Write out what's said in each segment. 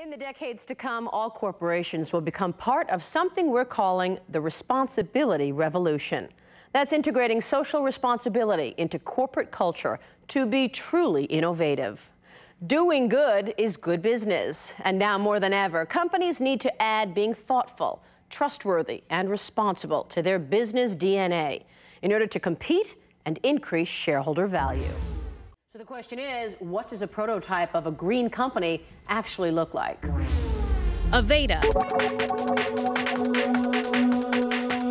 In the decades to come, all corporations will become part of something we're calling the responsibility revolution. That's integrating social responsibility into corporate culture to be truly innovative. Doing good is good business. And now more than ever, companies need to add being thoughtful, trustworthy, and responsible to their business DNA in order to compete and increase shareholder value. The question is, what does a prototype of a green company actually look like? Aveda.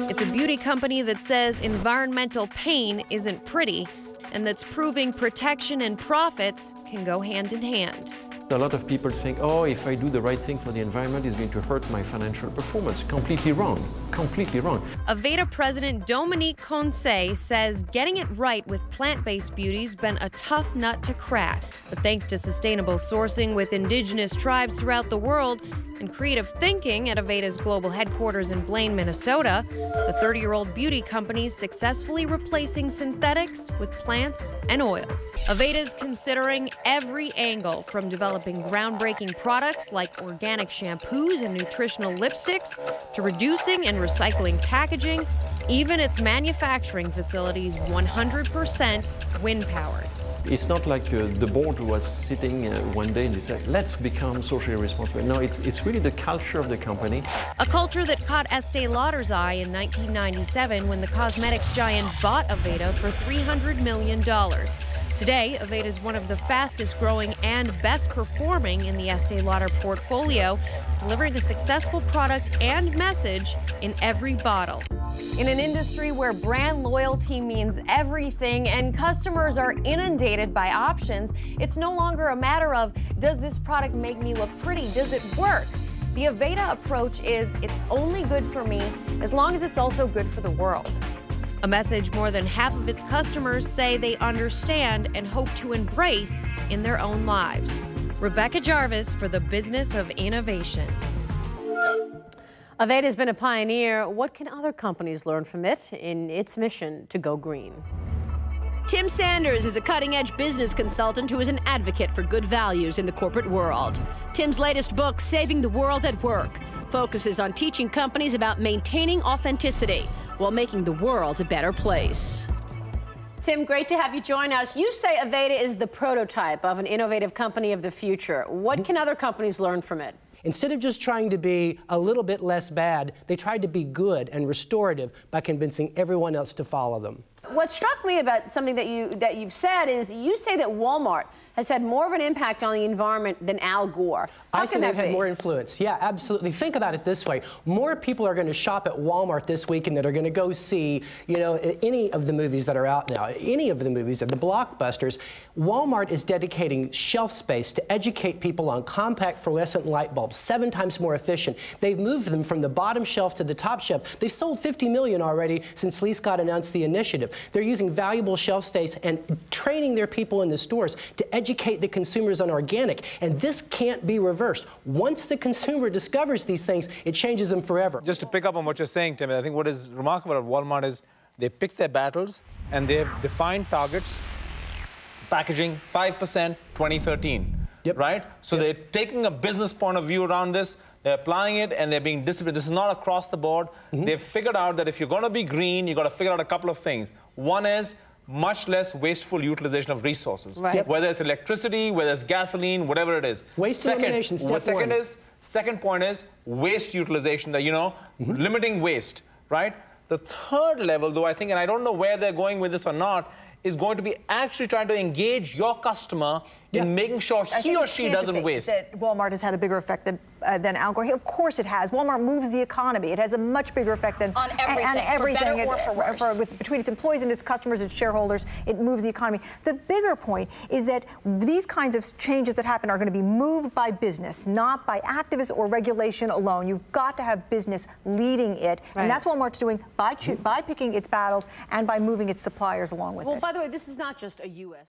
It's a beauty company that says environmental pain isn't pretty and that's proving protection and profits can go hand in hand. A lot of people think, oh, if I do the right thing for the environment, it's going to hurt my financial performance. Completely wrong. Completely wrong. Aveda president Dominique Conseil says getting it right with plant-based beauty's been a tough nut to crack. But thanks to sustainable sourcing with indigenous tribes throughout the world and creative thinking at Aveda's global headquarters in Blaine, Minnesota, the 30-year-old beauty company is successfully replacing synthetics with plants and oils. Aveda is considering every angle from developing developing groundbreaking products like organic shampoos and nutritional lipsticks to reducing and recycling packaging. Even its manufacturing facilities 100% wind powered. It's not like uh, the board was sitting uh, one day and they said, let's become socially responsible. No, it's, it's really the culture of the company. A culture that caught Estee Lauder's eye in 1997 when the cosmetics giant bought Aveda for $300 million. Today, Aveda is one of the fastest growing and best performing in the Estee Lauder portfolio, delivering a successful product and message in every bottle. In an industry where brand loyalty means everything and customers are inundated by options, it's no longer a matter of does this product make me look pretty? Does it work? The Aveda approach is it's only good for me as long as it's also good for the world. A message more than half of its customers say they understand and hope to embrace in their own lives. Rebecca Jarvis for the Business of Innovation. Aveda has been a pioneer. What can other companies learn from it in its mission to go green? Tim Sanders is a cutting edge business consultant who is an advocate for good values in the corporate world. Tim's latest book, Saving the World at Work, focuses on teaching companies about maintaining authenticity while making the world a better place. Tim, great to have you join us. You say Aveda is the prototype of an innovative company of the future. What can other companies learn from it? Instead of just trying to be a little bit less bad, they tried to be good and restorative by convincing everyone else to follow them. What struck me about something that you that you've said is you say that Walmart has had more of an impact on the environment than Al Gore. How I say they've had more influence. Yeah, absolutely. Think about it this way. More people are going to shop at Walmart this weekend that are going to go see, you know, any of the movies that are out now, any of the movies, and the blockbusters. Walmart is dedicating shelf space to educate people on compact fluorescent light bulbs, seven times more efficient. They've moved them from the bottom shelf to the top shelf. They've sold 50 million already since Lee Scott announced the initiative. They're using valuable shelf space and training their people in the stores to educate educate the consumers on organic. And this can't be reversed. Once the consumer discovers these things, it changes them forever. Just to pick up on what you're saying, Tim, I think what is remarkable about Walmart is they pick their battles and they've defined targets. Packaging 5% 2013. Yep. Right? So yep. they're taking a business point of view around this. They're applying it and they're being disciplined. This is not across the board. Mm -hmm. They've figured out that if you're going to be green, you've got to figure out a couple of things. One is much less wasteful utilization of resources. Right. Yep. Whether it's electricity, whether it's gasoline, whatever it is. Waste second, elimination, step second one. is second point is waste utilization. That you know, mm -hmm. limiting waste, right? The third level, though, I think, and I don't know where they're going with this or not, is going to be actually trying to engage your customer yeah. in making sure I he or she doesn't waste. That Walmart has had a bigger effect than uh, than Al Gore. Of course it has. Walmart moves the economy. It has a much bigger effect than on everything. On everything. For better or for worse. For, with, between its employees and its customers and shareholders, it moves the economy. The bigger point is that these kinds of changes that happen are going to be moved by business, not by activists or regulation alone. You've got to have business leading it, right. and that's what Walmart's doing by by picking its battles and by moving its suppliers along with well, it. Well, by the way, this is not just a U.S.